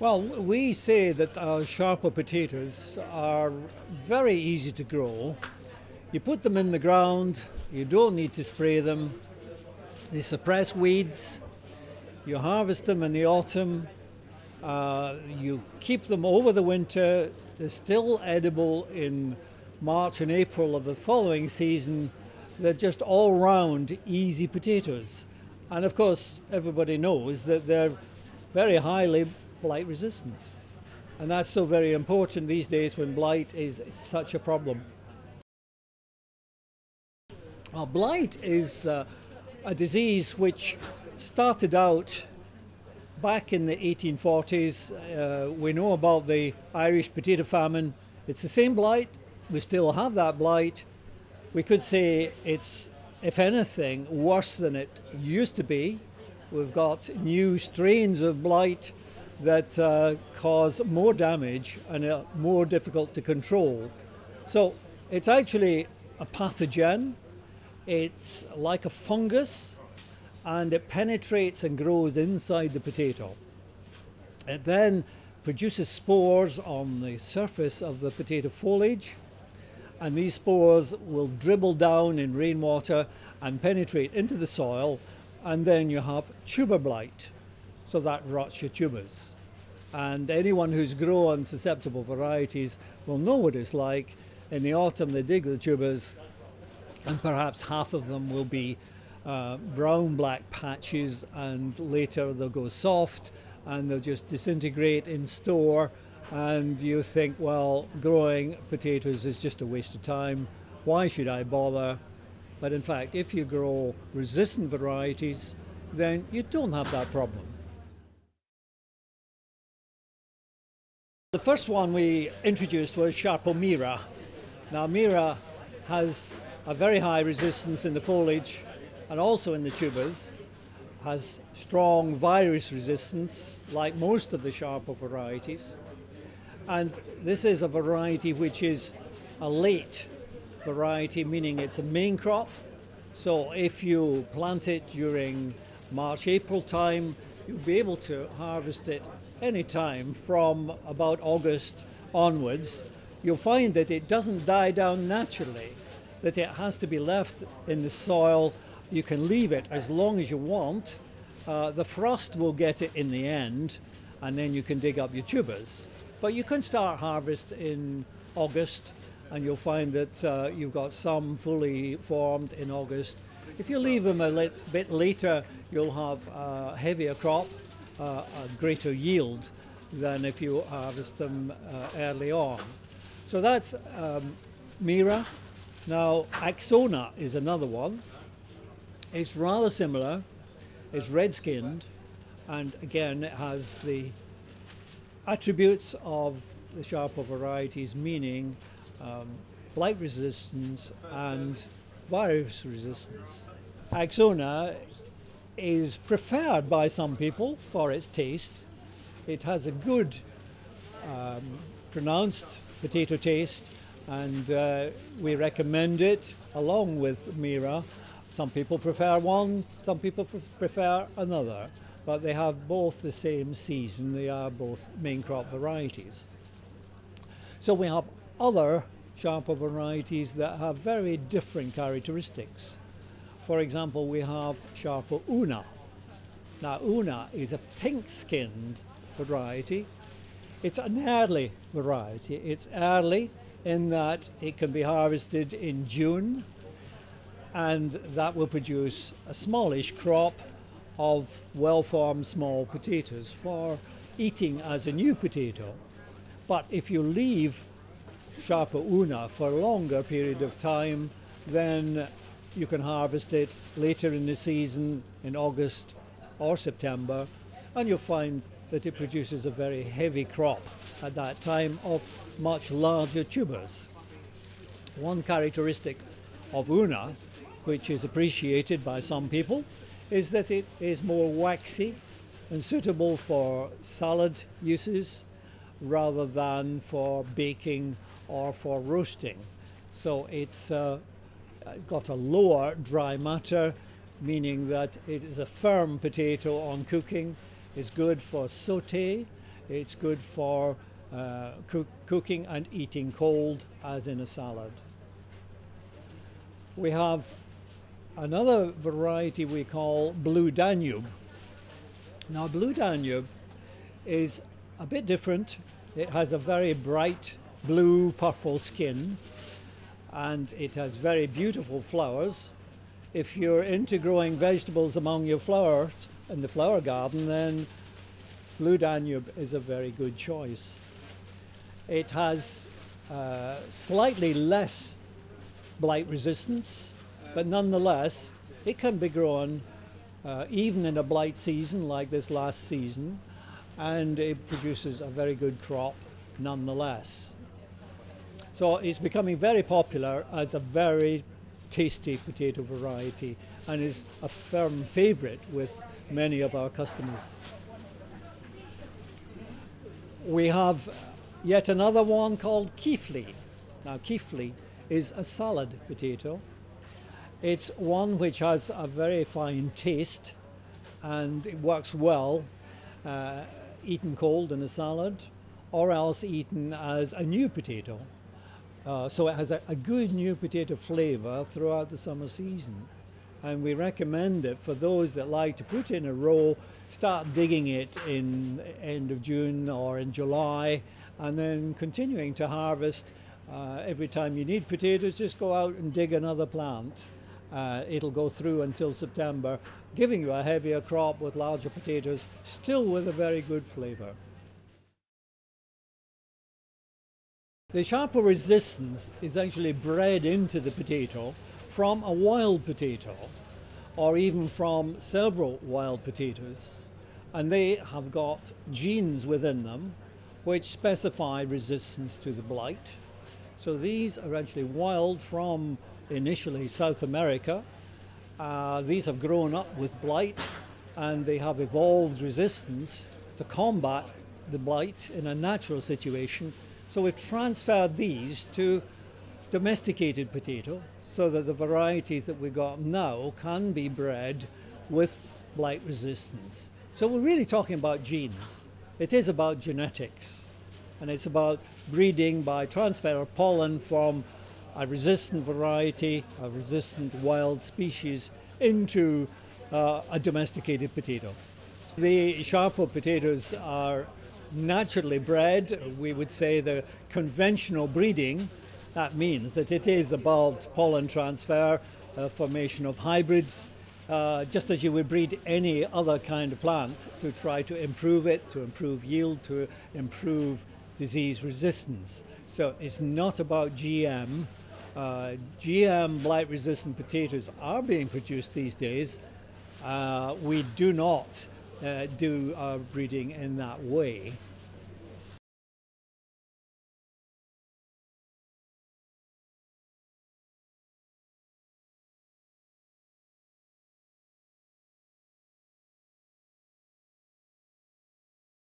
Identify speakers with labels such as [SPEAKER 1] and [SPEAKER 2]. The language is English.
[SPEAKER 1] Well, we say that our Sarpo potatoes are very easy to grow. You put them in the ground, you don't need to spray them, they suppress weeds, you harvest them in the autumn, uh, you keep them over the winter, they're still edible in March and April of the following season. They're just all round easy potatoes. And of course, everybody knows that they're very highly blight resistant. And that's so very important these days when blight is such a problem. Well, blight is uh, a disease which started out back in the 1840s. Uh, we know about the Irish potato famine. It's the same blight. We still have that blight. We could say it's, if anything, worse than it used to be. We've got new strains of blight that uh, cause more damage and are more difficult to control. So it's actually a pathogen. It's like a fungus and it penetrates and grows inside the potato. It then produces spores on the surface of the potato foliage and these spores will dribble down in rainwater and penetrate into the soil and then you have tuber blight so that rots your tubers and anyone who's grown susceptible varieties will know what it's like. In the autumn they dig the tubers and perhaps half of them will be uh, brown black patches and later they'll go soft and they'll just disintegrate in store. And you think well growing potatoes is just a waste of time. Why should I bother? But in fact if you grow resistant varieties then you don't have that problem The first one we introduced was Sarpo Mira. Now Mira has a very high resistance in the foliage and also in the tubers, has strong virus resistance like most of the Sarpo varieties. And this is a variety which is a late variety, meaning it's a main crop. So if you plant it during March, April time, you'll be able to harvest it any time from about August onwards, you'll find that it doesn't die down naturally, that it has to be left in the soil. You can leave it as long as you want. Uh, the frost will get it in the end, and then you can dig up your tubers. But you can start harvest in August, and you'll find that uh, you've got some fully formed in August. If you leave them a bit later, you'll have a heavier crop uh, a greater yield than if you harvest them uh, early on. So that's um, Mira. Now, Axona is another one. It's rather similar. It's red-skinned, and again, it has the attributes of the Sarpo varieties, meaning um, blight resistance and virus resistance. Axona is preferred by some people for its taste. It has a good um, pronounced potato taste and uh, we recommend it along with Mira. Some people prefer one, some people prefer another, but they have both the same season. They are both main crop varieties. So we have other Sarpo varieties that have very different characteristics. For example, we have Sarpo Una. Now, Una is a pink-skinned variety. It's an early variety. It's early in that it can be harvested in June and that will produce a smallish crop of well-formed small potatoes for eating as a new potato. But if you leave Sarpo Una for a longer period of time, then you can harvest it later in the season in August or September and you'll find that it produces a very heavy crop at that time of much larger tubers. One characteristic of Una, which is appreciated by some people, is that it is more waxy and suitable for salad uses rather than for baking or for roasting. So it's uh, got a lower dry matter, meaning that it is a firm potato on cooking. It's good for saute. It's good for uh, cook, cooking and eating cold, as in a salad. We have another variety we call Blue Danube. Now, Blue Danube is a bit different. It has a very bright blue purple skin and it has very beautiful flowers. If you're into growing vegetables among your flowers in the flower garden, then Blue Danube is a very good choice. It has uh, slightly less blight resistance, but nonetheless, it can be grown uh, even in a blight season like this last season, and it produces a very good crop nonetheless. So it's becoming very popular as a very tasty potato variety and is a firm favourite with many of our customers. We have yet another one called Kifli. Now, Kifli is a salad potato. It's one which has a very fine taste and it works well uh, eaten cold in a salad or else eaten as a new potato. Uh, so it has a, a, good new potato flavour throughout the summer season. And we recommend it for those that like to put in a row, start digging it in end of June or in July, and then continuing to harvest. Uh, every time you need potatoes, just go out and dig another plant. Uh, it'll go through until September, giving you a heavier crop with larger potatoes, still with a very good flavour. The Sarpo's resistance is actually bred into the potato from a wild potato or even from several wild potatoes. And they have got genes within them which specify resistance to the blight. So these are actually wild from initially South America. Uh, these have grown up with blight and they have evolved resistance to combat the blight in a natural situation so we've transferred these to domesticated potato so that the varieties that we've got now can be bred with blight resistance. So we're really talking about genes. It is about genetics and it's about breeding by transfer of pollen from a resistant variety, a resistant wild species into uh, a domesticated potato. The Sarpo potatoes are naturally bred, we would say the conventional breeding, that means that it is about pollen transfer, uh, formation of hybrids, uh, just as you would breed any other kind of plant to try to improve it, to improve yield, to improve disease resistance. So it's not about GM. Uh, GM blight resistant potatoes are being produced these days. Uh, we do not Uh, do uh, our breeding in that way.